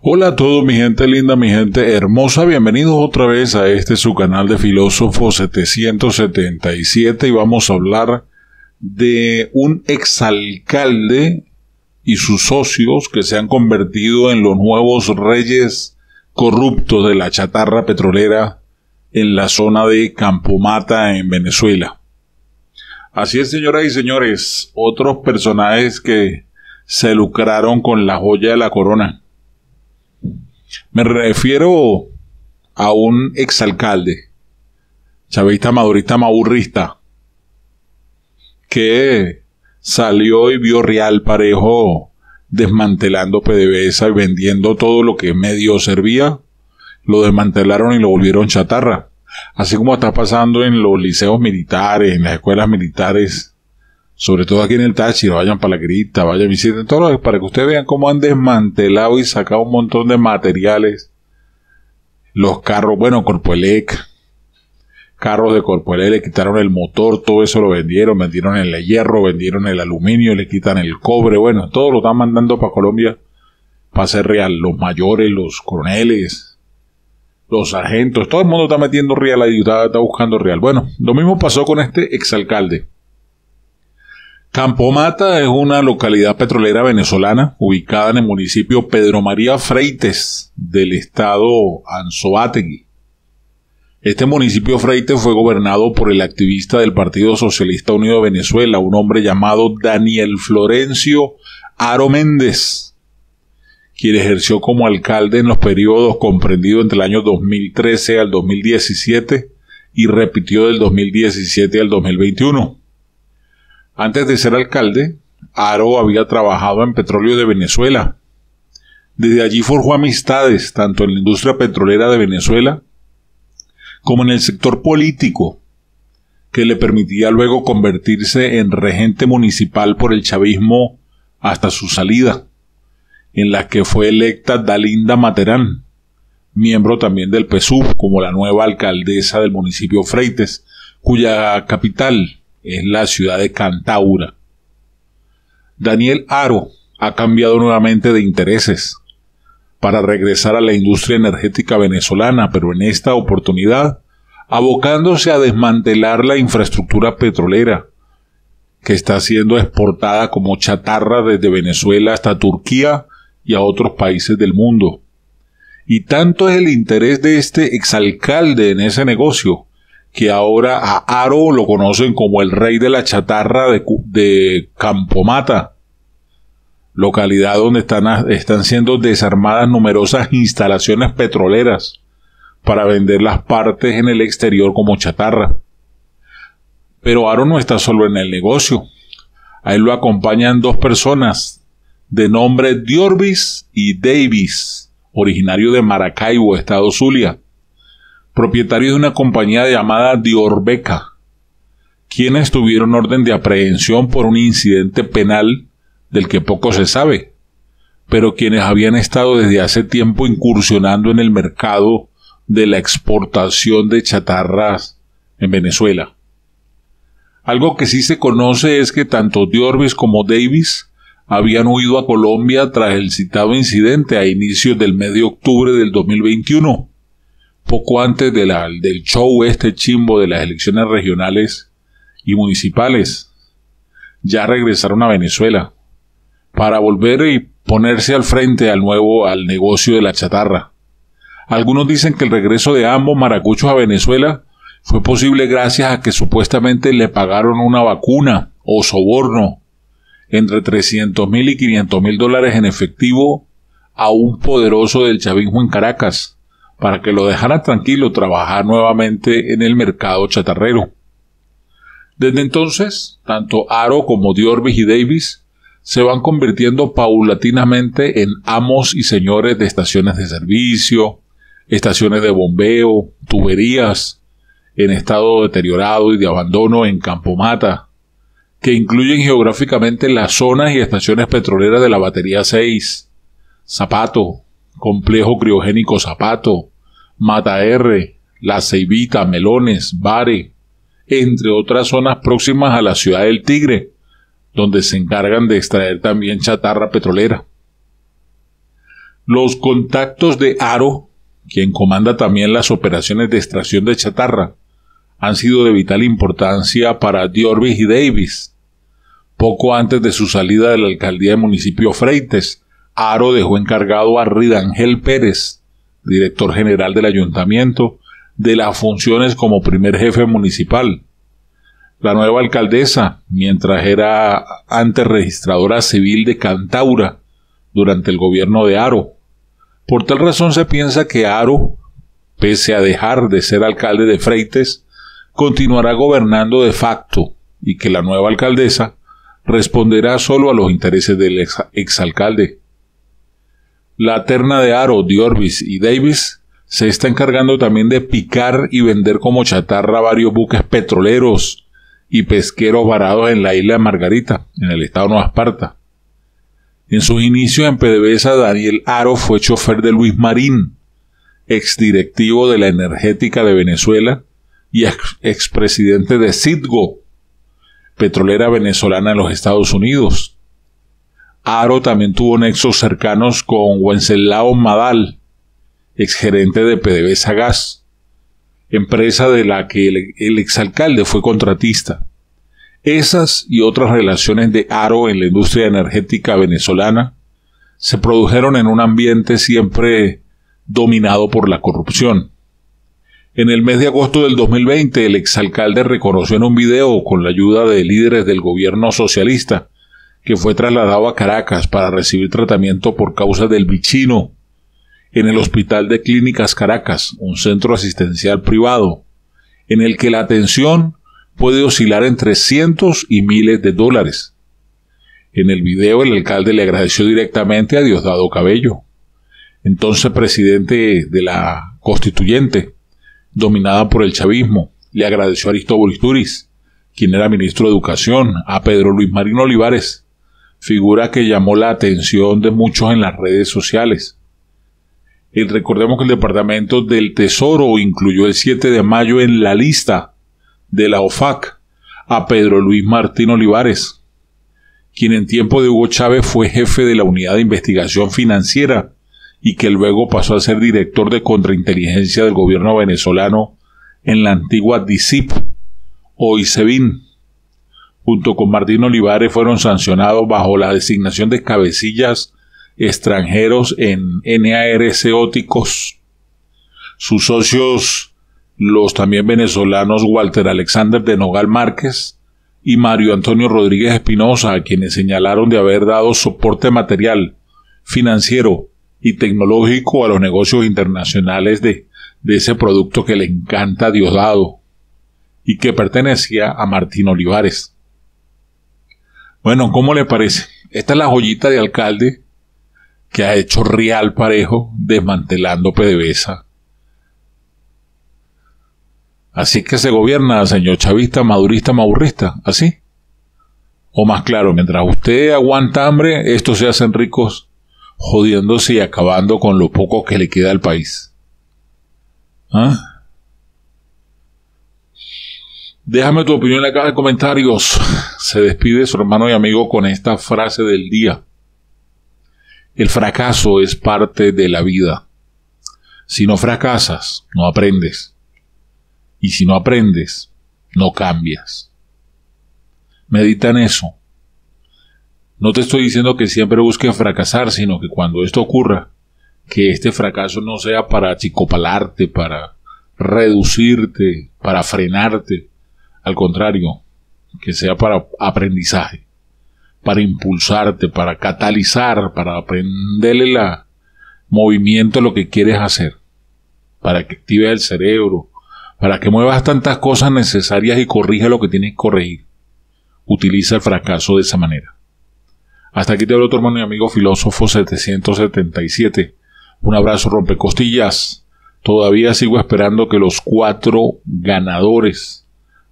Hola a todos mi gente linda, mi gente hermosa, bienvenidos otra vez a este su canal de Filósofo 777 y vamos a hablar de un exalcalde y sus socios que se han convertido en los nuevos reyes corruptos de la chatarra petrolera en la zona de Campomata en Venezuela. Así es, señoras y señores, otros personajes que se lucraron con la joya de la corona. Me refiero a un exalcalde, chavista, madurista, maurrista, que salió y vio Real Parejo desmantelando PDVSA y vendiendo todo lo que medio servía, lo desmantelaron y lo volvieron chatarra. Así como está pasando en los liceos militares, en las escuelas militares, sobre todo aquí en el Táchira, vayan para la grita, vayan visiten todo para que ustedes vean cómo han desmantelado y sacado un montón de materiales. Los carros, bueno, Corpoelec, carros de Corpoelec le quitaron el motor, todo eso lo vendieron, vendieron el hierro, vendieron el aluminio, le quitan el cobre, bueno, todo lo están mandando para Colombia para ser real. Los mayores, los coroneles, los sargentos, todo el mundo está metiendo real ahí, está, está buscando real. Bueno, lo mismo pasó con este exalcalde. Campomata es una localidad petrolera venezolana ubicada en el municipio Pedro María Freites del estado Anzoátegui. Este municipio Freites fue gobernado por el activista del Partido Socialista Unido de Venezuela, un hombre llamado Daniel Florencio Aro Méndez, quien ejerció como alcalde en los periodos comprendidos entre el año 2013 al 2017 y repitió del 2017 al 2021. Antes de ser alcalde, Aro había trabajado en Petróleo de Venezuela. Desde allí forjó amistades tanto en la industria petrolera de Venezuela como en el sector político, que le permitía luego convertirse en regente municipal por el chavismo hasta su salida, en la que fue electa Dalinda Materán, miembro también del PSUV como la nueva alcaldesa del municipio Freites, cuya capital, es la ciudad de Cantaura. Daniel Aro ha cambiado nuevamente de intereses para regresar a la industria energética venezolana, pero en esta oportunidad abocándose a desmantelar la infraestructura petrolera que está siendo exportada como chatarra desde Venezuela hasta Turquía y a otros países del mundo. Y tanto es el interés de este exalcalde en ese negocio que ahora a Aro lo conocen como el rey de la chatarra de, Campomata, localidad donde están, están siendo desarmadas numerosas instalaciones petroleras para vender las partes en el exterior como chatarra. Pero Aro no está solo en el negocio. A él lo acompañan dos personas de nombre Diorbis y Davis, originario de Maracaibo, Estado Zulia propietario de una compañía llamada Diorbeca, quienes tuvieron orden de aprehensión por un incidente penal del que poco se sabe, pero quienes habían estado desde hace tiempo incursionando en el mercado de la exportación de chatarras en Venezuela. Algo que sí se conoce es que tanto Diorbis como Davis habían huido a Colombia tras el citado incidente a inicios del mes de octubre del 2021 poco antes del show este chimbo de las elecciones regionales y municipales, ya regresaron a Venezuela para volver y ponerse al frente al nuevo al negocio de la chatarra. Algunos dicen que el regreso de ambos maracuchos a Venezuela fue posible gracias a que supuestamente le pagaron una vacuna o soborno entre 300 mil y 500 mil dólares en efectivo a un poderoso del chavismo en Caracas para que lo dejara tranquilo trabajar nuevamente en el mercado chatarrero. Desde entonces, tanto Aro como Diorbis y Davis se van convirtiendo paulatinamente en amos y señores de estaciones de servicio, estaciones de bombeo, tuberías, en estado deteriorado y de abandono en Campomata, que incluyen geográficamente las zonas y estaciones petroleras de la batería 6, Zapato, Complejo Criogénico Zapato, Mata R, La Ceibita, Melones, Bare, entre otras zonas próximas a la ciudad del Tigre, donde se encargan de extraer también chatarra petrolera. Los contactos de Aro, quien comanda también las operaciones de extracción de chatarra, han sido de vital importancia para Diorvis y Davis. Poco antes de su salida de la alcaldía del municipio Freites, Aro dejó encargado a Ridangel Pérez, director general del ayuntamiento, de las funciones como primer jefe municipal. La nueva alcaldesa, mientras era antes registradora civil de Cantaura durante el gobierno de Aro. Por tal razón se piensa que Aro, pese a dejar de ser alcalde de Freites, continuará gobernando de facto y que la nueva alcaldesa responderá solo a los intereses del exalcalde. La terna de Aro, Diorbis y Davis se está encargando también de picar y vender como chatarra varios buques petroleros y pesqueros varados en la isla de Margarita, en el estado de Nueva Esparta. En sus inicios en PDVSA, Daniel Aro fue chofer de Luis Marín, exdirectivo de la energética de Venezuela y expresidente de Citgo, petrolera venezolana en los Estados Unidos. Aro también tuvo nexos cercanos con Wenceslao Madal, exgerente de PDVSA Gas, empresa de la que el, exalcalde fue contratista. Esas y otras relaciones de Aro en la industria energética venezolana se produjeron en un ambiente siempre dominado por la corrupción. En el mes de agosto del 2020, el exalcalde reconoció en un video con la ayuda de líderes del gobierno socialista que fue trasladado a Caracas para recibir tratamiento por causa del bichino en el Hospital de Clínicas Caracas, un centro asistencial privado, en el que la atención puede oscilar entre cientos y miles de dólares. En el video el alcalde le agradeció directamente a Diosdado Cabello, entonces presidente de la constituyente, dominada por el chavismo. Le agradeció a Aristóbulo Isturiz, quien era ministro de Educación, a Pedro Luis Marino Olivares, figura que llamó la atención de muchos en las redes sociales. Y recordemos que el Departamento del Tesoro incluyó el 7 de mayo en la lista de la OFAC a Pedro Luis Martín Olivares, quien en tiempo de Hugo Chávez fue jefe de la Unidad de Investigación Financiera y que luego pasó a ser director de contrainteligencia del gobierno venezolano en la antigua DICIP o ICEBIN. Junto con Martín Olivares fueron sancionados bajo la designación de cabecillas extranjeros en NARC óticos. Sus socios, los también venezolanos Walter Alexander de Nogal Márquez y Mario Antonio Rodríguez Espinosa, a quienes señalaron de haber dado soporte material, financiero y tecnológico a los negocios internacionales de, de ese producto que le encanta a Diosdado y que pertenecía a Martín Olivares. Bueno, ¿cómo le parece? Esta es la joyita de alcalde que ha hecho Real Parejo desmantelando PDVSA. Así que se gobierna, señor chavista, madurista, maurrista, así. O más claro, mientras usted aguanta hambre, estos se hacen ricos jodiéndose y acabando con lo poco que le queda al país. ¿Ah? Déjame tu opinión en la caja de comentarios. Se despide su hermano y amigo con esta frase del día. El fracaso es parte de la vida. Si no fracasas, no aprendes. Y si no aprendes, no cambias. Medita en eso. No te estoy diciendo que siempre busques fracasar, sino que cuando esto ocurra, que este fracaso no sea para chicopalarte, para reducirte, para frenarte. Al contrario, que sea para aprendizaje para impulsarte, para catalizar, para aprenderle el movimiento a lo que quieres hacer, para que active el cerebro, para que muevas tantas cosas necesarias y corrija lo que tienes que corregir. Utiliza el fracaso de esa manera. Hasta aquí te hablo tu hermano y amigo filósofo 777. Un abrazo rompecostillas. Todavía sigo esperando que los cuatro ganadores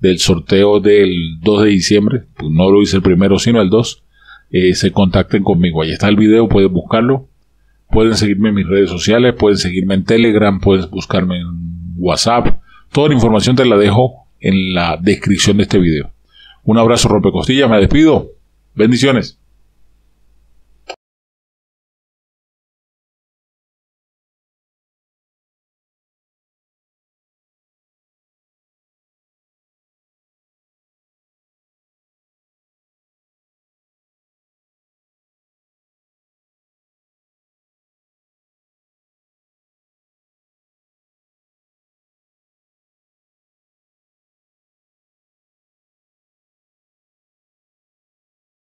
del sorteo del 2 de diciembre, pues no lo hice el primero sino el 2, eh, se contacten conmigo. Ahí está el video, pueden buscarlo. Pueden seguirme en mis redes sociales, pueden seguirme en Telegram, puedes buscarme en WhatsApp. Toda la información te la dejo en la descripción de este video. Un abrazo rompecostillas, me despido. Bendiciones.